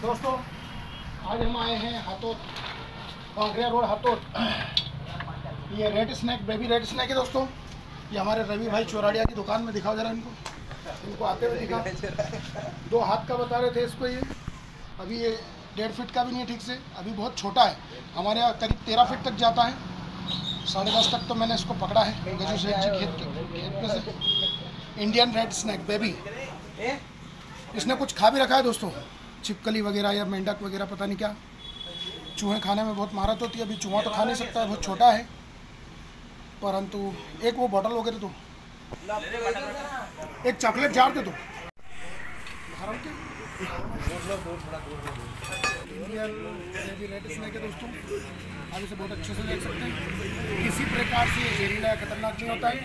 दोस्तों, आज हम आए हैं हाथोट कांकरिया रोड हाथोट ये red snack baby red snack है दोस्तों। ये हमारे रवि भाई चोराड़िया की दुकान में दिखाओ जरा इनको। इनको आते हुए दिखा दो हाथ का बता रहे थे इसको ये। अभी ये डेढ़ फीट का भी नहीं है ठीक से। अभी बहुत छोटा है। हमारे यहाँ करीब तेरह फीट तक जाता है। साढ़े दस तक तो मैंने इसको पकड़ा है। गजू सेठ जी खेत के खेत में से। इंडियन रेड स्नैक बेबी इसने कुछ खा भी रखा है दोस्तों? छिपकली वगैरह या मेंढक वगैरह पता नहीं क्या। चूहे खाने में बहुत महारत होती है। अभी चूहा तो खा नहीं सकता है बहुत छोटा है। परंतु एक वो बॉटल वगैरह दो एक चॉकलेट जार दे दो। इंडियन बेबी रेड स्नैक है दोस्तों। आप इसे बहुत अच्छे से देख सकते हैं। किसी प्रकार से ये जहरीला खतरनाक नहीं होता है।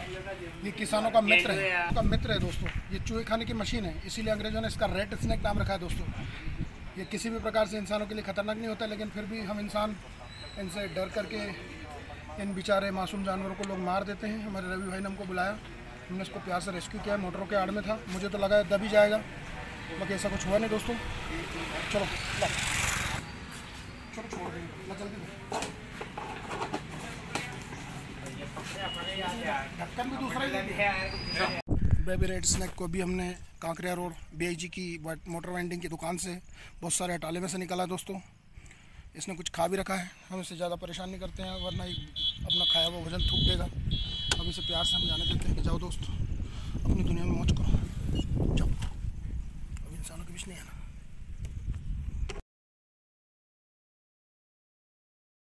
ये किसानों का मित्र है। का मित्र है दोस्तों। ये चूहे खाने की मशीन है। इसीलिए अंग्रेज़ों ने इसका रेड स्नैक नाम रखा है दोस्तों। ये किसी भी प्रकार से इंसानों के लिए खतरनाक नहीं होता, लेकिन फिर भी हम इंसान इनसे डर करके इन बेचारे मासूम जानवरों को लोग मार देते हैं। हमारे रवि भाई ने हमको बुलाया। हमने इसको प्यार से रेस्क्यू किया, मोटरों के आड़ में था। मुझे तो लगा दबी जाएगा। बाकी ऐसा कुछ हुआ नहीं दोस्तों। चलो ला। चलो छोड़ देंगे ला जल्दी दो। ढक्कन भी दूसरा ही दे। बेबी रेड स्नैक को भी हमने कांकरिया रोड बी की मोटर वेंडिंग की दुकान से बहुत सारे अटाले में से निकाला दोस्तों। इसने कुछ खा भी रखा है। हम इसे ज़्यादा परेशान नहीं करते हैं, वरना अपना खाया हुआ भोजन थूक देगा। हम इसे प्यार से हम जाने देते हैं कि जाओ दोस्त, अपनी दुनिया में मौज करो। जाओ। अब इंसानों के बीच नहीं आना।